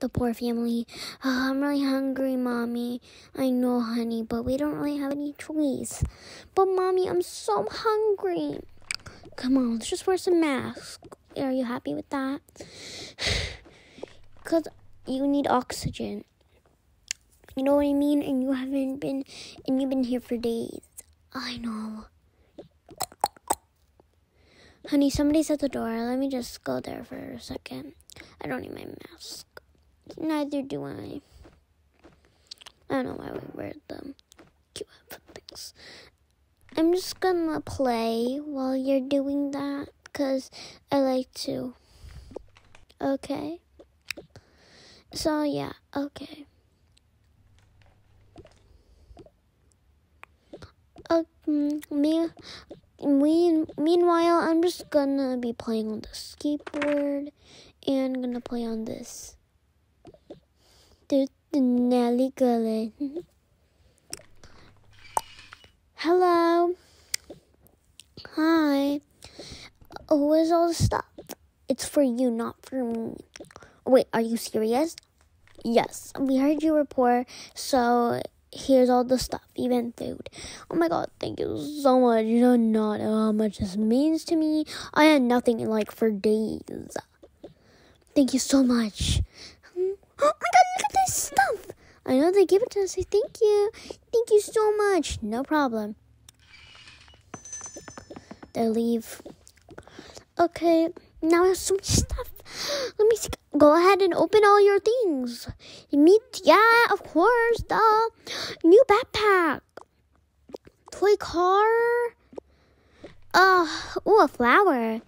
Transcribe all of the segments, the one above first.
the poor family. Oh, I'm really hungry, mommy. I know, honey, but we don't really have any choice. But mommy, I'm so hungry. Come on, let's just wear some masks. Are you happy with that? Cause you need oxygen. You know what I mean? And you haven't been, and you've been here for days. I know. Honey, somebody's at the door. Let me just go there for a second. I don't need my mask. Neither do I. I don't know why we wear them. Cute things. I'm just gonna play while you're doing that because I like to. Okay? So, yeah, okay. Uh, me, me, meanwhile, I'm just gonna be playing on the skateboard and gonna play on this. Nelly Gullet. Hello. Hi. Oh, all the stuff? It's for you, not for me. Wait, are you serious? Yes, we heard you report, so here's all the stuff, even food. Oh my god, thank you so much. You don't know how much this means to me. I had nothing in like for days. Thank you so much. Oh my god, stuff. I know they give it to us. Say thank you. Thank you so much. No problem. They leave. Okay, now I have so much stuff. Let me see. Go ahead and open all your things. Meet, yeah, of course, the new backpack, toy car. Uh, ooh, a flower.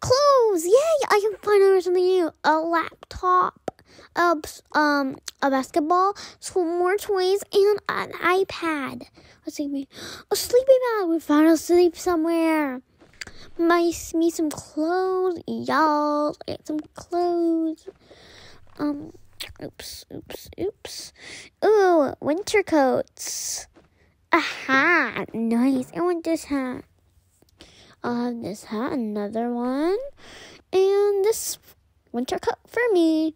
Clothes, yay! I can finally something new. A laptop, a, um, a basketball, more toys, and an iPad. Let's see me. A sleeping bag. We found a sleep somewhere. My me some clothes, y'all. Get some clothes. Um, oops, oops, oops. Ooh, winter coats. A hat. Nice. I want this hat. I'll have this hat, another one, and this winter coat for me.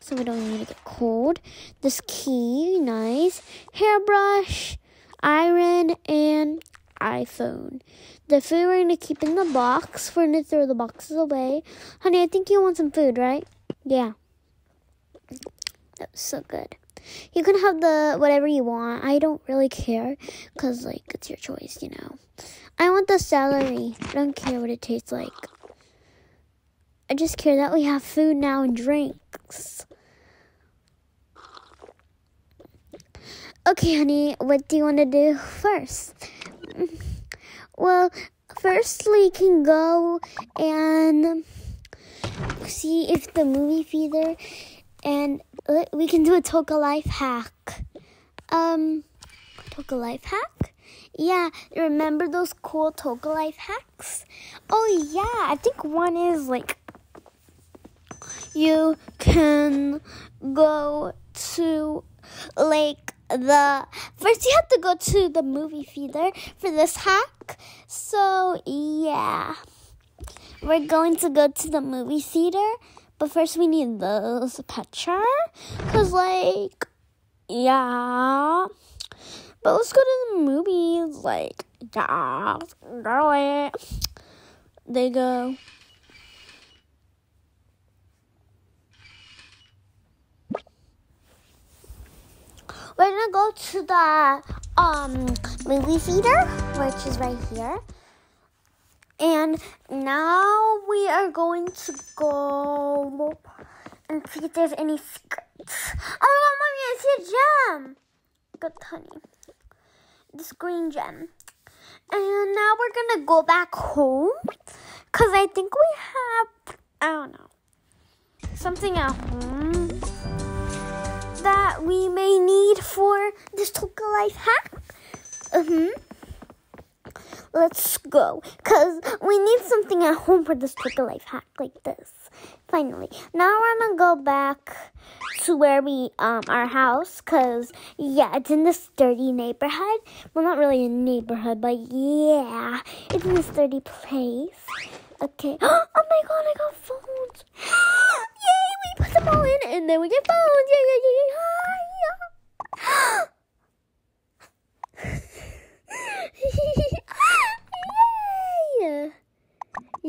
So we don't need to get cold. This key, nice. Hairbrush, iron, and iPhone. The food we're going to keep in the box. We're going to throw the boxes away. Honey, I think you want some food, right? Yeah. That's so good. You can have the whatever you want. I don't really care because, like, it's your choice, you know. I want the celery. I don't care what it tastes like. I just care that we have food now and Okay, honey, what do you want to do first? Well, first we can go and see if the movie theater and we can do a Toca Life hack. Um, Toca Life hack? Yeah, remember those cool Toca Life hacks? Oh, yeah, I think one is like you can go to like the first you have to go to the movie theater for this hack. So yeah, we're going to go to the movie theater, but first we need this picture, cause like yeah. But let's go to the movies. Like yeah, it. They go. we're gonna go to the um movie theater, which is right here. And now we are going to go and see if there's any secrets. Oh, mommy, I see a gem. Good honey. This green gem. And now we're gonna go back home because I think we have, I don't know, something at home that we may need for this Toca Life hack. Mm-hmm. Let's go. Because we need something at home for this Toca Life hack like this. Finally. Now we're going to go back to where we, um, our house. Because, yeah, it's in this dirty neighborhood. Well, not really a neighborhood, but yeah, it's in this dirty place. Okay. Oh my god, I got phones. Yay, we put them all in and then we get phones. Yay, yay, yay,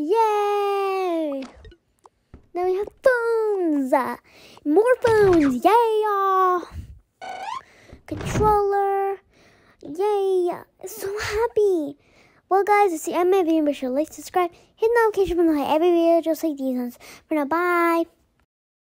Yay! Now we have phones. More phones. Yay, y'all. Controller. Yay. So happy. Well, guys, it's the end of my video. Make sure to like, subscribe, hit the notification bell, like every video just like these ones. For now, bye.